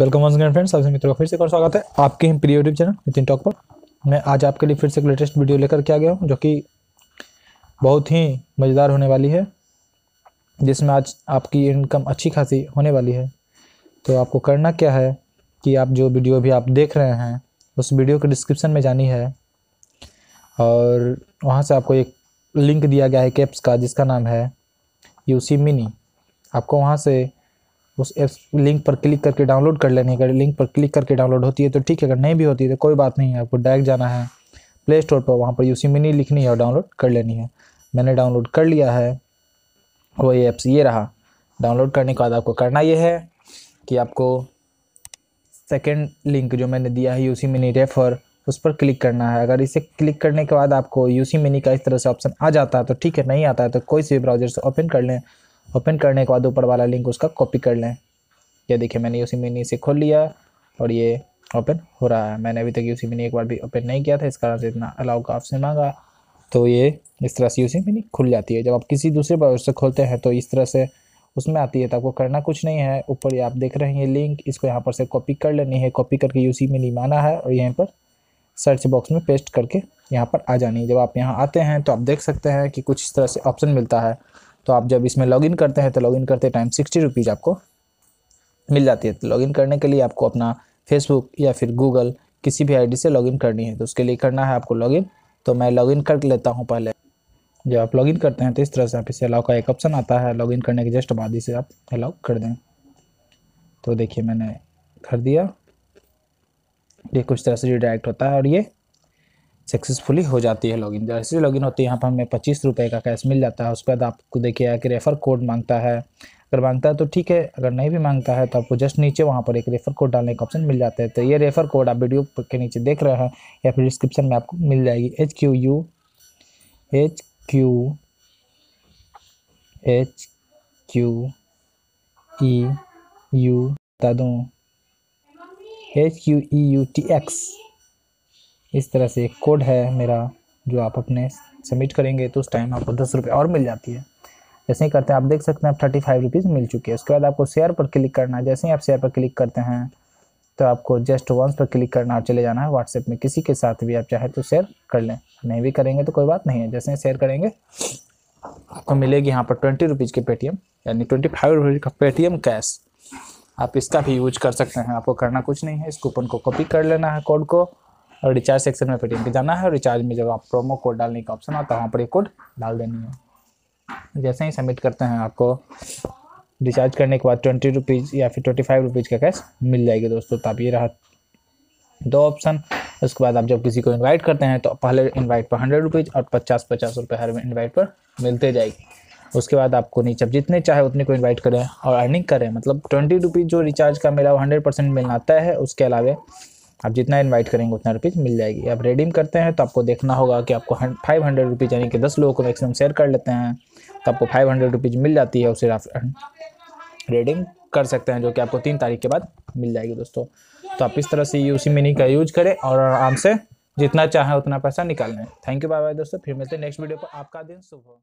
Welcome once again friends सभी मित्रों का फिर से एक और स्वागत है आपके ही प्रिय यूट्यूब चैनल नितिन टॉक पर। मैं आज आपके लिए फिर से एक लेटेस्ट वीडियो लेकर के आ गया हूँ, जो कि बहुत ही मज़ेदार होने वाली है, जिसमें आज आपकी इनकम अच्छी खासी होने वाली है। तो आपको करना क्या है कि आप जो वीडियो भी आप देख रहे हैं, उस वीडियो के डिस्क्रिप्शन में जानी है, और वहाँ से आपको एक लिंक दिया गया है कैप्स का, जिसका नाम है यूसी मिनी आपको वहाँ से उस एप्स लिंक पर क्लिक करके डाउनलोड कर लेनी है। अगर लिंक पर क्लिक करके डाउनलोड होती है तो ठीक है, अगर नहीं भी होती है तो कोई बात नहीं है, आपको डायरेक्ट जाना है। प्ले स्टोर पर वहाँ पर यूसी मिनी लिखनी है और डाउनलोड कर लेनी है। मैंने डाउनलोड कर लिया है वो ये ऐप्स ये रहा। डाउनलोड करने के बाद आपको करना ये है कि आपको सेकेंड लिंक जो मैंने दिया है यूसी मिनी रेफर उस पर क्लिक करना है। अगर इसे क्लिक करने के बाद आपको यूसी मिनी का इस तरह से ऑप्शन आ जाता है तो ठीक है, नहीं आता है तो कोई से ब्राउज़र से ओपन कर लें। ओपन करने के बाद ऊपर वाला लिंक उसका कॉपी कर लें। ये देखिए, मैंने यूसी मिनी से खोल लिया और ये ओपन हो रहा है। मैंने अभी तक यूसी मिनी एक बार भी ओपन नहीं किया था, इस कारण से इतना अलाउ का ऑप्शन मांगा तो ये इस तरह से यूसी मिनी खुल जाती है। जब आप किसी दूसरे ब्राउज़र से खोलते हैं तो इस तरह से उसमें आती है तो आपको करना कुछ नहीं है। ऊपर आप देख रहे हैं ये लिंक इसको यहाँ पर से कॉपी कर लेनी है। कॉपी करके यूसी मिनी माना है और यहाँ पर सर्च बॉक्स में पेस्ट करके यहाँ पर आ जानी है। जब आप यहाँ आते हैं तो आप देख सकते हैं कि कुछ इस तरह से ऑप्शन मिलता है। तो आप जब इसमें लॉगिन करते हैं तो लॉगिन करते टाइम सिक्सटी रुपीज़ आपको मिल जाती है। तो लॉगिन करने के लिए आपको अपना फेसबुक या फिर गूगल किसी भी आईडी से लॉगिन करनी है। तो उसके लिए करना है आपको लॉगिन तो मैं लॉगिन कर लेता हूँ पहले। जब आप लॉगिन करते हैं तो इस तरह से आप इसे अलाउ का एक ऑप्शन आता है। लॉगिन करने के जस्ट बाद इसे आप अलाउ कर दें। तो देखिए, मैंने कर दिया। ये कुछ तरह से रिडायरेक्ट होता है। और ये सक्सेसफुली हो जाती है लॉगिन जैसे लॉगिन होती है, यहाँ पर हमें पच्चीस रुपये का कैश मिल जाता है। उसके बाद आपको देखिए कि रेफ़र कोड माँगता है। अगर माँगता है तो ठीक है, अगर नहीं भी माँगता है तो आपको जस्ट नीचे वहाँ पर एक रेफ़र कोड डालने का ऑप्शन मिल जाता है। तो ये रेफ़र कोड आप वीडियो के नीचे देख रहे हैं, या फिर डिस्क्रिप्शन में आपको मिल जाएगी। H Q U H Q H Q E U बता दूँ। H Q E U T X इस तरह से एक कोड है मेरा, जो आप अपने सबमिट करेंगे तो उस टाइम आपको दस रुपये और मिल जाती है। जैसे ही करते हैं, आप देख सकते हैं आप थर्टी फाइव रुपीज़ मिल चुकी है। उसके बाद आपको शेयर पर क्लिक करना है। जैसे ही आप शेयर पर क्लिक करते हैं तो आपको जस्ट वंस पर क्लिक करना और चले जाना है। व्हाट्सएप में किसी के साथ भी आप चाहे तो शेयर कर लें। नहीं भी करेंगे तो कोई बात नहीं है। जैसे ही शेयर करेंगे, आपको मिलेगी यहाँ पर ट्वेंटी रुपीज़ की पेटीएम यानी ट्वेंटी फाइव रुपीज़ का पेटीएम कैश आप इसका भी यूज़ कर सकते हैं। आपको करना कुछ नहीं है। इस कूपन को कॉपी कर लेना है कोड को। और रिचार्ज सेक्शन में पेटीएम पे जाना है और रिचार्ज में जब आप प्रोमो कोड डालने का ऑप्शन आता है, वहाँ पर ये कोड डाल देनी है। जैसे ही सबमिट करते हैं, आपको रिचार्ज करने के बाद ट्वेंटी रुपीज़ या फिर ट्वेंटी फाइव रुपीज़ का कैश मिल जाएगी दोस्तों तो आप ये रहा दो ऑप्शन उसके बाद आप जब किसी को इनवाइट करते हैं तो पहले इनवाइट पर हंड्रेड रुपीज़ और पचास पचास रुपये हर इनवाइट पर मिलते जाएगी। उसके बाद आपको नीचे जितने चाहे उतने को इनवाइट करें और अर्निंग करें। मतलब ट्वेंटी रुपीज़ जो रिचार्ज का मिला वो हंड्रेड परसेंट मिलना तय है, उसके अलावा आप जितना इनवाइट करेंगे, उतना रुपीज़ मिल जाएगी। आप रेडीम करते हैं तो आपको देखना होगा कि आपको फाइव हंड्रेड रुपीज़ यानी कि दस लोगों को मैक्सिमम शेयर कर लेते हैं तो आपको फाइव हंड्रेड रुपीज़ मिल जाती है, उसे आप रेडीम कर सकते हैं, जो कि आपको तीन तारीख के बाद मिल जाएगी दोस्तों। तो आप इस तरह से यूसी मिनी का यूज़ करें और आराम से जितना चाहें उतना पैसा निकाल लें। थैंक यू बाय बाय दोस्तों, फिर मिलते हैं नेक्स्ट वीडियो पर। आपका दिन शुभ हो।